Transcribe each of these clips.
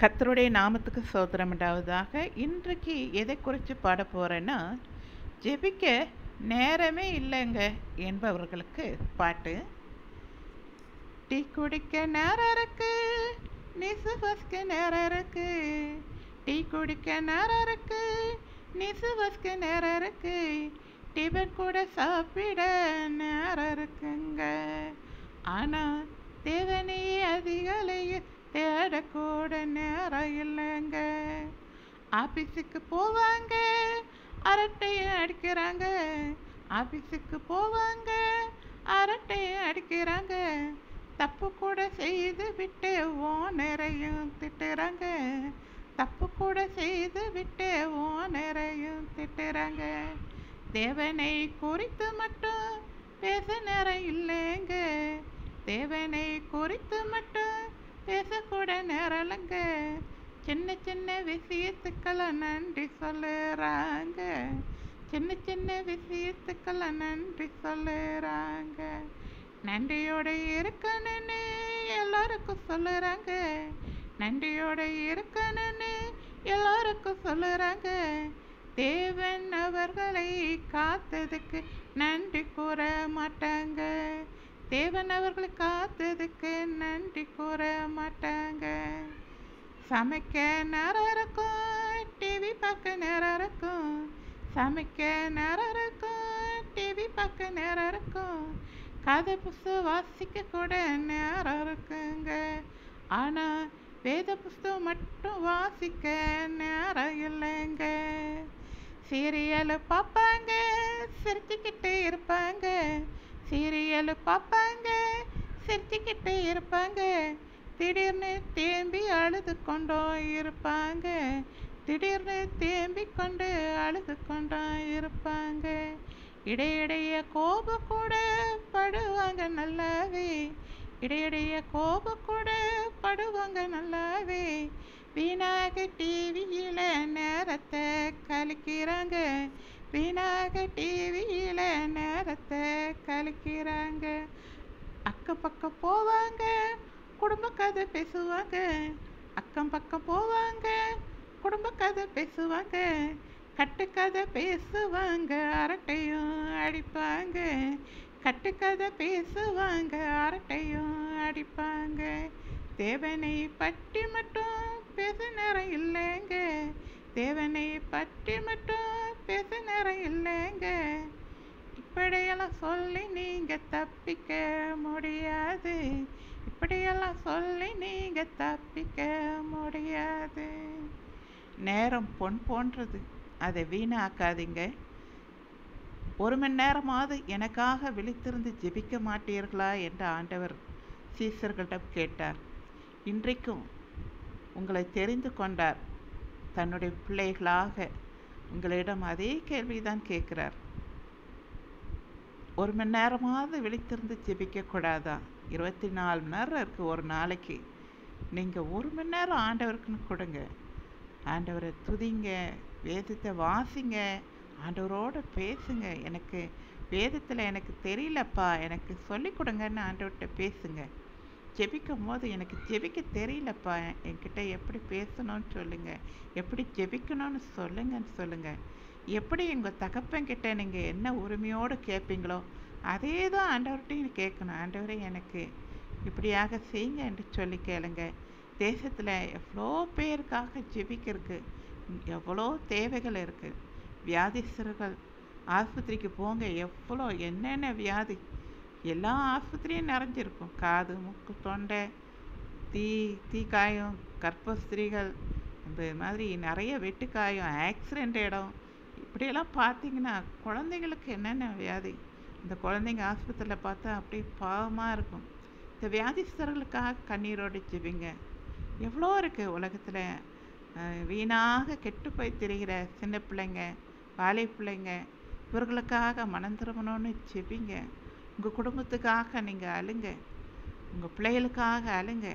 கத்தருடைய நாமத்துக்கு சோதனம் உண்டாவதாக. இன்றைக்கு எதை குறித்து பாட போகிறேன்னா ஜெபிக்க நேரமே இல்லைங்க என்பவர்களுக்கு பாட்டு. டீ குடிக்க நேரம் இருக்கு நிசு பஸ்க நேரம் இருக்கு. டீ குடிக்க நேரம் இருக்கு நிசு பஸ்க நேரம் இருக்கு. டிபன் கூட சாப்பிட நேரம் இருக்குங்க. ஆனால் தேவனே அதிகம் கூட நேரம் இல்லைங்க. ஆஃபீஸுக்கு போவாங்க. அரட்டையை அடிக்கிறாங்க. ஆஃபீஸுக்கு போவாங்க. அரட்டையை அடிக்கிறாங்க. தப்பு கூட செய்து விட்டு ஓ நிறையும் திட்டுறாங்க. தப்பு கூட செய்து விட்டு ஓனரையும் திட்டுறாங்க. தேவனை குறித்து மட்டும் பேச நேரம் இல்லைங்க. தேவனை குறித்து மட்டும் பேசக்கூட நேரலங்க. சின்ன சின்ன விஷயத்துக்கெல்லாம் நன்றி சொல்லுறாங்க. சின்ன சின்ன விஷயத்துக்கெல்லாம் நன்றி சொல்லுறாங்க. நன்றியோட இருக்கணும்னு எல்லாருக்கும் சொல்லுறாங்க. நன்றியோட இருக்கணும்னு எல்லாருக்கும் சொல்லுறாங்க. தேவன் அவர்களை காத்ததுக்கு நன்றி கூற மாட்டாங்க. தேவன் அவர்களை காத்ததுக்கு நன்றி கூற மாட்டாங்க. சமைக்க நேரம் இருக்கும் டிவி பார்க்க நேரம் இருக்கும். சமைக்க நேரம் இருக்கும் டிவி பார்க்க நேரம் இருக்கும். கதை புஸ்தகம் வாசிக்க கூட நேரம் இருக்குங்க. ஆனால் வேத புஸ்தகம் மட்டும் வாசிக்க நேரம் இல்லைங்க. சீரியலை பார்ப்பாங்க சிரிச்சுக்கிட்டே இருப்பாங்க. சீரியல் பார்ப்பாங்க சிரிச்சுக்கிட்டு இருப்பாங்க. திடீர்னு தேம்பி அழுது கொண்டோ இருப்பாங்க. திடீர்னு தேம்பி கொண்டு அழுது கொண்டோ இருப்பாங்க. இடையிடைய கோபம் கூட படுவாங்க நல்லாவே. இடையிடைய கோபம் கூட படுவாங்க நல்லாவே. வீணாக டிவியில் நேரத்தை கழிக்கிறாங்க. வீணாக டிவியில் உலகத்தை கழிக்கிறாங்க அக்கம் பக்கம் போவாங்க குடும்ப கதை பேசுவாங்க. அக்கம் பக்கம் போவாங்க குடும்ப கதை பேசுவாங்க. கட்டுக்கதை பேசுவாங்க அரட்டையும் அடிப்பாங்க. கட்டுக்கதை பேசுவாங்க அரட்டையும் அடிப்பாங்க. தேவனை பற்றி மட்டும் பேச நேரம் இல்லைங்க. தேவனை பற்றி மட்டும் பேச நேரம் இல்லைங்க. இப்படியெல்லாம் சொல்லி நீங்கள் தப்பிக்க முடியாது. இப்படியெல்லாம் சொல்லி நீங்கள் தப்பிக்க முடியாது. நேரம் பொன் போன்றது. அதை வீணாக்காதீங்க. ஒரு மணி நேரமாவது எனக்காக விழித்திருந்து ஜெபிக்க மாட்டீர்களா என்று ஆண்டவர் சீசர்களிடம் கேட்டார். இன்றைக்கும் உங்களை தெரிந்து கொண்டார். தன்னுடைய பிள்ளைகளாக உங்களிடம் அதே கேள்விதான் கேட்கிறார். ஒரு மணி நேரமாவது விழித்திருந்து ஜெபிக்கக்கூடாதா? இருபத்தி நாலு மணி நேரம் இருக்குது ஒரு நாளைக்கு. நீங்கள் ஒரு மணி நேரம் ஆண்டவருக்குன்னு கொடுங்க. ஆண்டவரை துதிங்க வேதத்தை வாசிங்க ஆண்டவரோடு பேசுங்க. எனக்கு வேதத்தில் எனக்கு தெரியலப்பா எனக்கு சொல்லி கொடுங்கன்னு ஆண்டவர்கிட்ட பேசுங்க. ஜெபிக்கும் போது எனக்கு ஜெபிக்க தெரியலப்பா என்கிட்ட எப்படி பேசணும்னு சொல்லுங்கள் எப்படி ஜெபிக்கணும்னு சொல்லுங்கன்னு சொல்லுங்கள் எப்படி எங்கள் தகப்பன்கிட்ட நீங்கள் என்ன உரிமையோடு கேட்பீங்களோ அதே தான் ஆண்டவர்கிட்டையும் கேட்கணும். ஆண்டவரே எனக்கு இப்படியாக செய்யுங்க என்று சொல்லி கேளுங்க. தேசத்தில் எவ்வளோ பேருக்காக ஜெபிக்கிறதுக்கு எவ்வளோ தேவைகள் இருக்குது வியாதிஸ்தர்கள் ஆஸ்பத்திரிக்கு போங்க. எவ்வளோ என்னென்ன வியாதி? எல்லா ஆஸ்பத்திரியும் நிறைஞ்சிருக்கும். காது மூக்கு தொண்டை தீ தீக்காயம் கர்ப்பஸ்திரிகள் இந்த மாதிரி நிறைய வெட்டுக்காயம் ஆக்சிடெண்ட் இடம் இப்படியெல்லாம் பார்த்தீங்கன்னா குழந்தைங்களுக்கு என்னென்ன வியாதி? இந்த குழந்தைங்க ஆஸ்பத்திரியில் பார்த்தா அப்படியே பாவமாக இருக்கும். இந்த வியாதிஸ்தர்களுக்காக கண்ணீரோடு ஜெபிங்க எவ்வளோ இருக்குது உலகத்தில்? வீணாக கெட்டு போய் திரிகிற சின்ன பிள்ளைங்க வாலை பிள்ளைங்க இவர்களுக்காக மனம் திரும்பணும்னு ஜெபிங்க உங்கள் குடும்பத்துக்காக நீங்கள் அழுங்க. உங்கள் பிள்ளைகளுக்காக அழுங்க.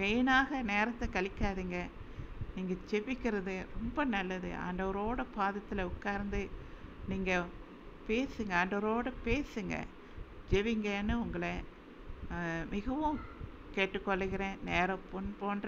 வீணாக நேரத்தை கழிக்காதீங்க. நீங்கள் ஜெபிக்கிறது ரொம்ப நல்லது. ஆண்டவரோட பாதத்தில் உட்கார்ந்து நீங்கள் பேசுங்க. ஆண்டவரோட பேசுங்க. ஜெபிங்கன்னு உங்களை மிகவும் கேட்டுக்கொள்கிறேன். நேரம் பொன் போன்ற